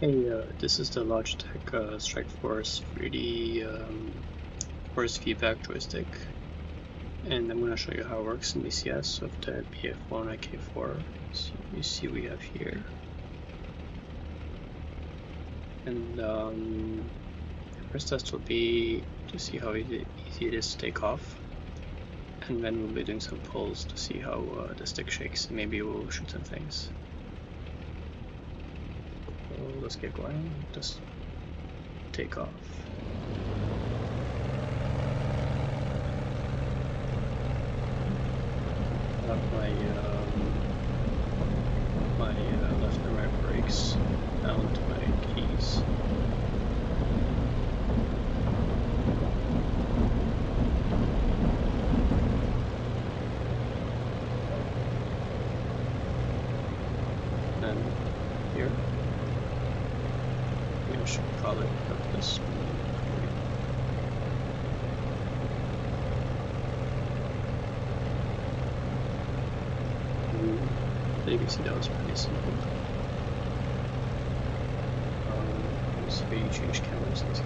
Hey, uh, this is the Logitech uh, Strike Force 3D um, force feedback joystick. And I'm going to show you how it works in DCS with the BF1 IK4 so you see we have here. And um, first test will be to see how easy, easy it is to take off. And then we'll be doing some pulls to see how uh, the stick shakes. And maybe we'll shoot some things let's get going. Just take off. Have my um, my uh, left and right brakes down to my keys. And here should probably put this ABC that was pretty simple. Um, see, change cameras in this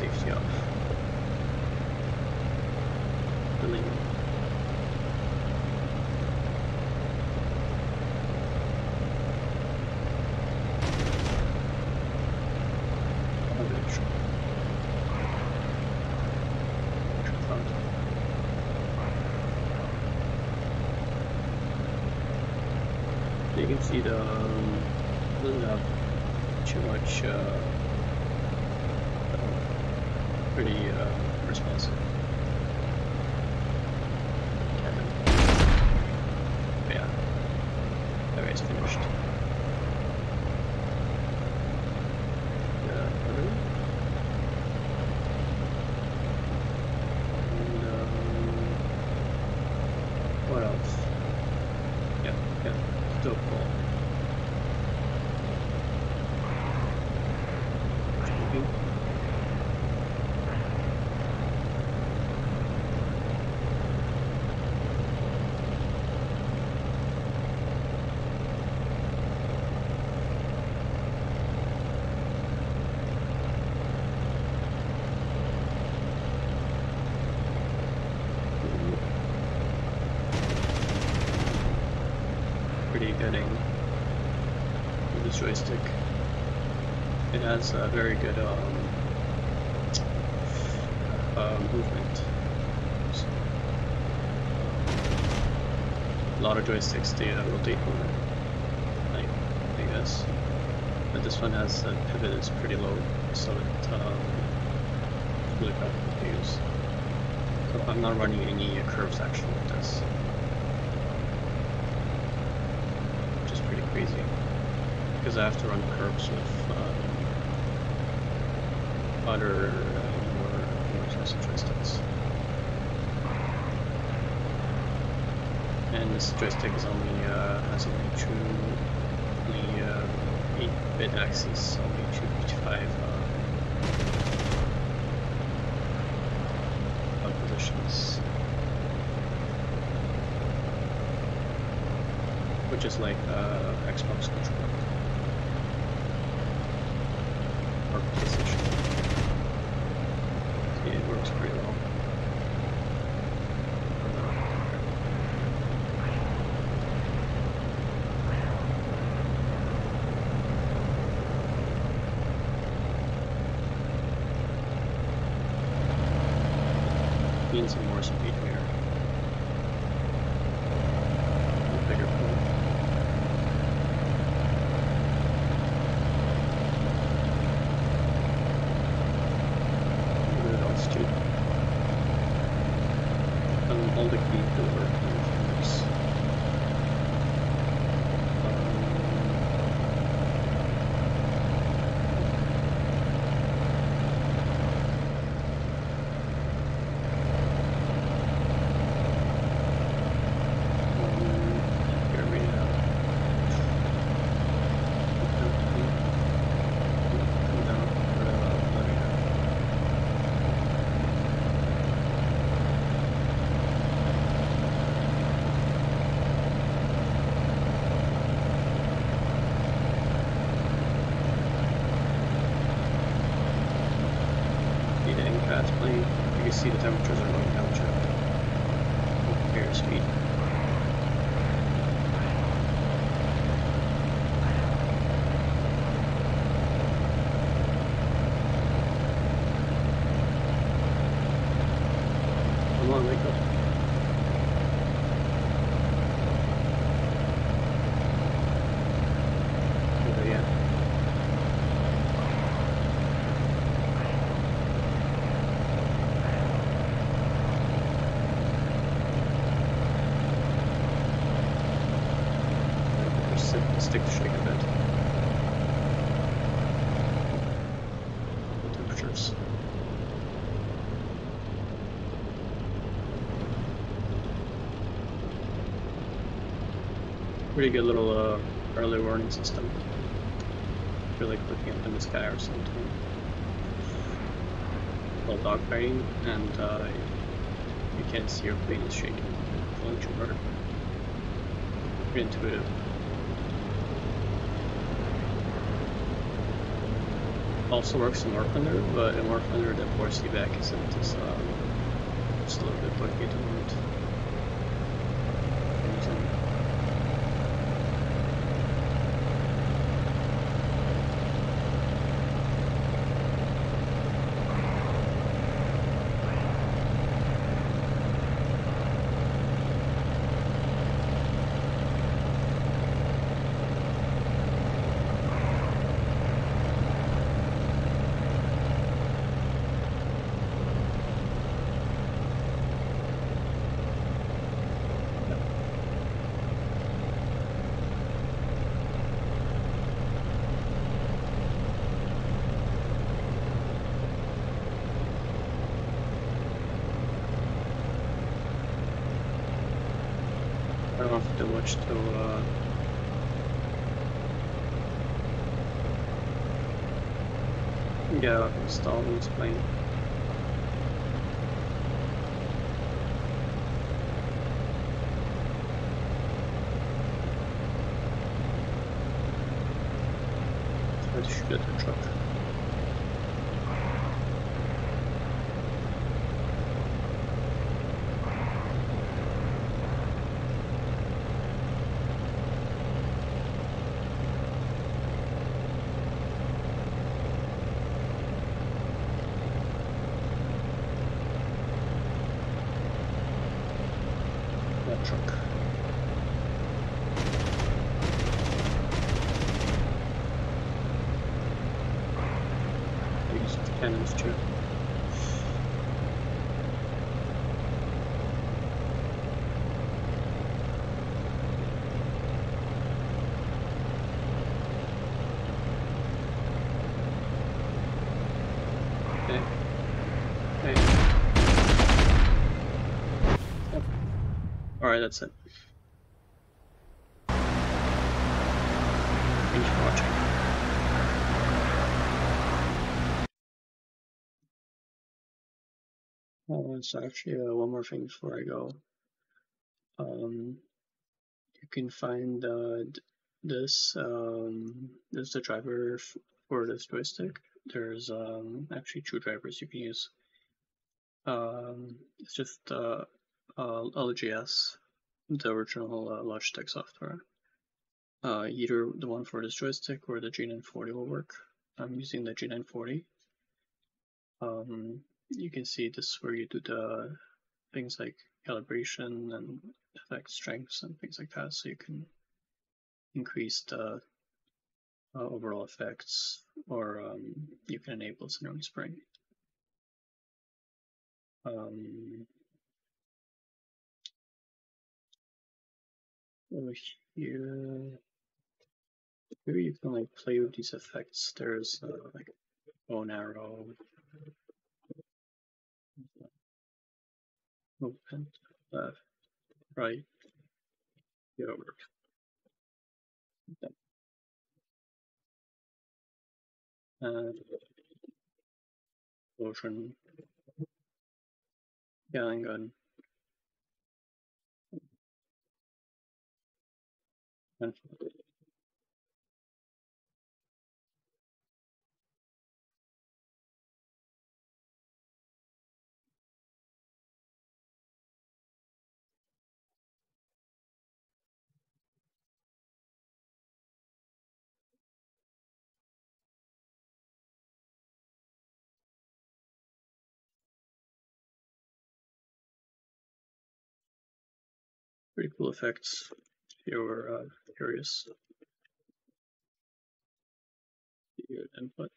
safety off. You can see the um, doesn't have too much uh, pretty uh, responsive. Kevin. Yeah, that guy's finished. Yeah, and, um, what else? Yeah, yeah, still cool. Pretty getting with this joystick. It has a very good um, uh, movement. So, a lot of joysticks they uh, rotate more, like I guess, but this one has a pivot is pretty low, so it um, really practical to use. So I'm not running any curves actually with this. Crazy because I have to run curves with um, other uh, more, more expensive joysticks. And this joystick is only uh, has only two, only uh, 8-bit axis, only 255 uh, positions. Which is like uh, Xbox controller or PlayStation. See, it works pretty well. Need some more speed here. Stick to shake a bit. The temperatures. Pretty good little uh, early warning system. Feel like looking up in the sky or something. While dogfighting, and uh, you can't see your plane is shaking. Too hard. Pretty intuitive. Also works in War Thunder, but in War Thunder the force feedback isn't as just a little bit to watch to uh, get out installed in this plane. To shoot at the truck. That truck. I the too. Okay. Okay. Yep. Alright, that's it. Oh, so actually, uh, one more thing before I go. Um, you can find uh, this. Um, this is the driver for this joystick. There's um, actually two drivers you can use. Um, it's just uh, uh, LGS, the original uh, Logitech software. Uh, either the one for this joystick or the G940 will work. I'm using the G940. Um, you can see this is where you do the things like calibration and effect strengths and things like that, so you can increase the uh, overall effects, or um, you can enable centering spring. Um, over here. Here you can like play with these effects. There's uh, like bow and arrow, movement, left, right, get over. And motion, gun gun. And pretty cool effects. If you're uh, curious, your input.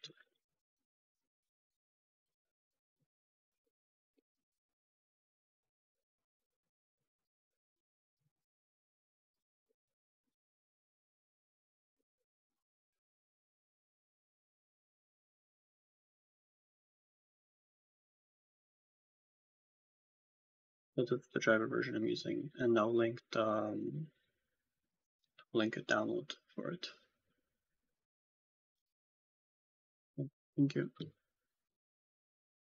That's the driver version I'm using, and I'll link um, link a download for it. Thank you.